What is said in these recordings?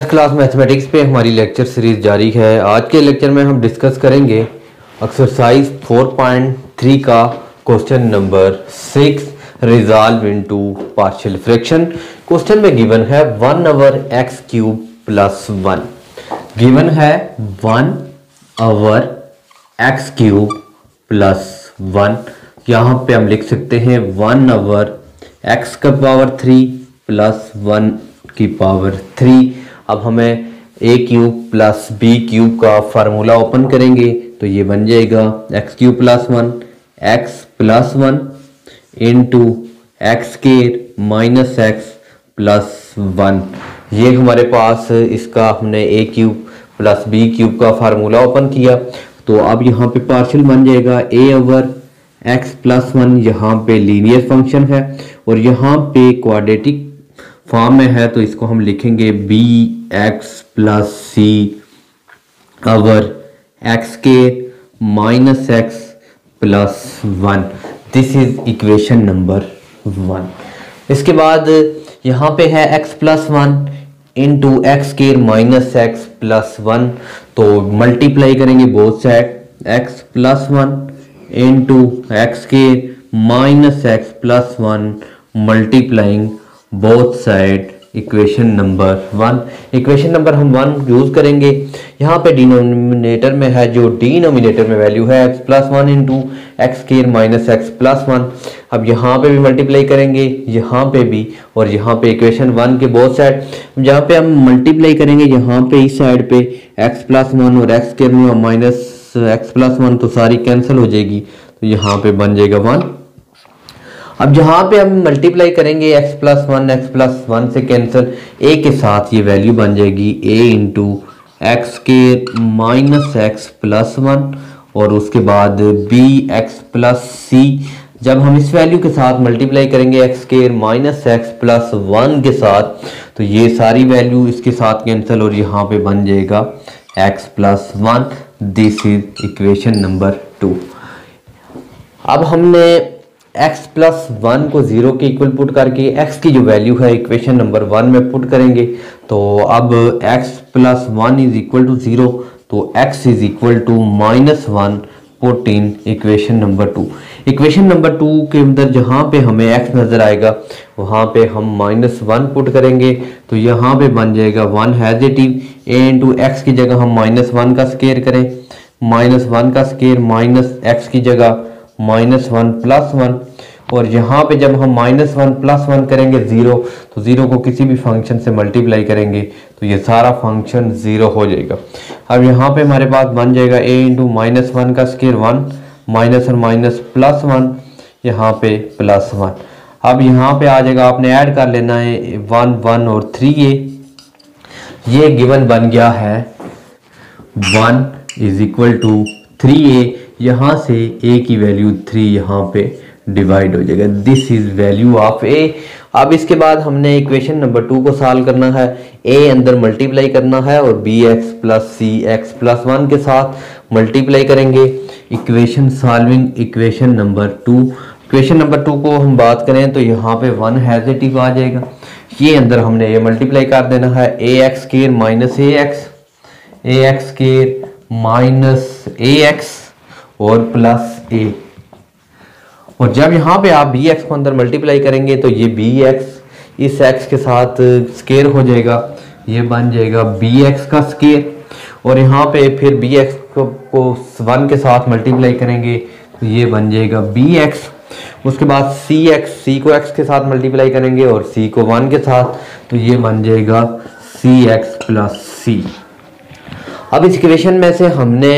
Class mathematics पे हमारी lecture series जारी है। आज के लेक्चर में हम डिस्कस करेंगे एक्सरसाइज 4.3 का question number six resolve into partial fraction question में गिवन है one over x cube plus one given है one over x cube plus one यहाँ पे हम लिख सकते हैं वन आवर एक्स का पावर थ्री प्लस वन की पावर थ्री अब हमें a cube plus b cube का फार्मूला ओपन करेंगे तो ये बन जाएगा x cube plus one x plus one into x के माइनस एक्स प्लस वन ये हमारे पास इसका हमने a cube plus b cube का फार्मूला ओपन किया तो अब यहाँ पे पार्शियल बन जाएगा a over x plus one यहाँ पे लीनियर फ़ंक्शन है, और यहाँ पे क्वाड्रेटिक फॉर्म में है तो इसको हम लिखेंगे b x plus c over x के minus x plus one this is equation number one इसके बाद यहाँ पे है x plus one into x के माइनस एक्स प्लस वन तो मल्टीप्लाई करेंगे both side x plus one into x के minus x plus one multiplying both side equation number one equation number हम वन यूज़ करेंगे। यहाँ पे denominator में है, जो डिनोमिनेटर में वैल्यू है x plus one into x square minus x plus one अब यहाँ पे भी मल्टीप्लाई करेंगे, यहाँ पे भी, और यहाँ पे इक्वेशन वन के बोथ साइड जहाँ पे हम मल्टीप्लाई करेंगे, यहाँ पे इस साइड पे एक्स प्लस वन और x square minus x plus one तो सारी कैंसिल हो जाएगी। तो यहाँ पे बन जाएगा वन अब जहाँ पे हम मल्टीप्लाई करेंगे, x plus one x plus one से कैंसिल a के साथ ये वैल्यू बन जाएगी a इंटू एक्स के माइनस एक्स प्लस वन और उसके बाद b एक्स प्लस सी जब हम इस वैल्यू के साथ मल्टीप्लाई करेंगे एक्स के माइनस एक्स प्लस वन के साथ तो ये सारी वैल्यू इसके साथ कैंसिल और यहाँ पे बन जाएगा x plus one this is equation number two अब हमने x प्लस वन को ज़ीरो के इक्वल पुट करके x की जो वैल्यू है इक्वेशन नंबर वन में पुट करेंगे। तो अब x plus one is equal to zero तो x is equal to minus one in equation number two equation number two के अंदर जहाँ पे हमें x नज़र आएगा, वहाँ पे हम माइनस वन पुट करेंगे। तो यहाँ पे बन जाएगा वन हैजिटिव ए इंटू एक्स की जगह हम माइनस वन का स्केयर करें। माइनस वन का स्केयर माइनस एक्स की जगह। माइनस वन प्लस वन और यहाँ पे जब हम माइनस वन प्लस वन करेंगे ज़ीरो तो ज़ीरो को किसी भी फ़ंक्शन से मल्टीप्लाई करेंगे तो ये सारा फ़ंक्शन ज़ीरो हो जाएगा। अब यहाँ पे हमारे पास बन जाएगा ए इंटू माइनस वन का स्केयर वन माइनस और माइनस प्लस वन यहाँ पे प्लस वन अब यहाँ पे आ जाएगा, आपने ऐड कर लेना है वन वन और थ्री ए ये गिवन बन गया है one is equal to three a यहाँ से ए की वैल्यू थ्री यहाँ पे डिवाइड हो जाएगा। This is value of a अब इसके बाद हमने इक्वेशन नंबर टू को सॉल्व करना है। ए अंदर मल्टीप्लाई करना है और b x plus c x plus one के साथ मल्टीप्लाई करेंगे। Equation solving equation number two equation number two को हम बात करें तो यहाँ पे वन हैजिटिव आ जाएगा। ये अंदर हमने ये मल्टीप्लाई कर देना है। A x square minus a x a x square minus a x और प्लस ए और जब यहाँ पे आप बी एक्स को अंदर मल्टीप्लाई करेंगे तो ये बी एक्स इस एक्स के साथ स्केयर हो जाएगा। ये बन जाएगा बी एक्स का स्केयर और यहाँ पे फिर बी एक्स को, को वन के साथ मल्टीप्लाई करेंगे तो ये बन जाएगा बी एक्स उसके बाद सी एक्स सी को एक्स के साथ मल्टीप्लाई करेंगे और सी को वन के साथ तो ये बन जाएगा सी एक्स प्लस सी अब इस इक्वेशन में से हमने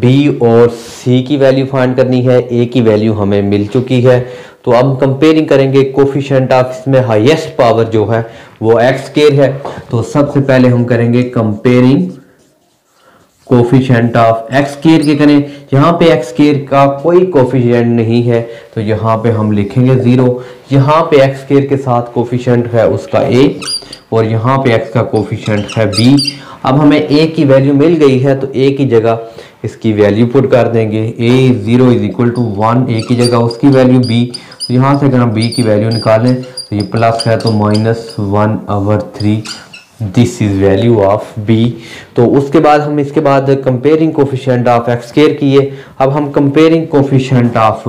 बी और सी की वैल्यू फाइंड करनी है ए की वैल्यू हमें मिल चुकी है। तो अब कंपेयरिंग करेंगे कोफिशेंट ऑफ़ इसमें हाईएस्ट पावर जो है, वो एक्स केयर है। तो सबसे पहले हम करेंगे comparing coefficient of x square के करें। यहाँ पे एक्स केयर का कोई कोफिशेंट नहीं है तो यहाँ पे हम लिखेंगे ज़ीरो यहाँ पे एक्स केयर के साथ कोफिशेंट है उसका ए और यहाँ पे एक्स का कोफिशेंट है बी अब हमें ए की वैल्यू मिल गई है तो ए की जगह इसकी वैल्यू पुट कर देंगे। A zero is equal to one a की जगह उसकी वैल्यू बी तो यहाँ से अगर हम बी की वैल्यू निकालें तो ये प्लस है तो minus one over three this is value of b तो उसके बाद हम इसके बाद comparing coefficient of x square किए। अब हम कंपेयरिंग कोफिशियंट ऑफ़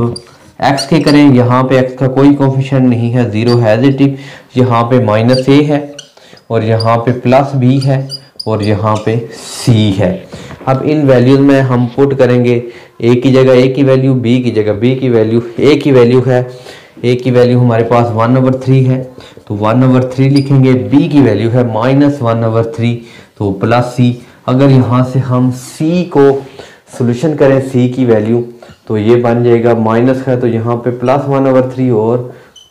एक्स के करें। यहाँ पे एक्स का कोई कोफिशियंट नहीं है ज़ीरो हैजिटिव यहाँ पे माइनस ए है। और यहाँ पे प्लस बी है और यहाँ पे सी है। अब इन वैल्यूज़ में हम पुट करेंगे ए की जगह ए की वैल्यू बी की जगह बी की वैल्यू ए की वैल्यू है। ए की वैल्यू हमारे पास वन ओवर थ्री है तो वन ओवर थ्री लिखेंगे बी की वैल्यू है माइनस वन ओवर थ्री तो प्लस सी अगर यहाँ से हम सी को सोल्यूशन करें सी की वैल्यू तो ये बन जाएगा माइनस है तो यहाँ पे प्लस वन ओवर थ्री और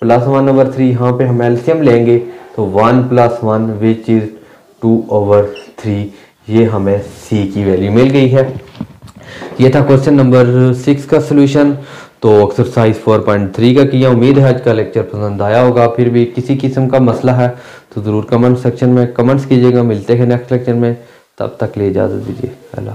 प्लस वन ओवर थ्री यहाँ पे हम एल्सियम लेंगे। तो one plus one which is two over three ये हमें सी की वैल्यू मिल गई है। ये था क्वेश्चन नंबर सिक्स का सोल्यूशन तो एक्सरसाइज 4.3 का किया। उम्मीद है आज का लेक्चर पसंद आया होगा। फिर भी किसी किस्म का मसला है तो ज़रूर कमेंट सेक्शन में कमेंट्स कीजिएगा। मिलते हैं नेक्स्ट लेक्चर में। तब तक ले इजाज़त दीजिए। अल्लाह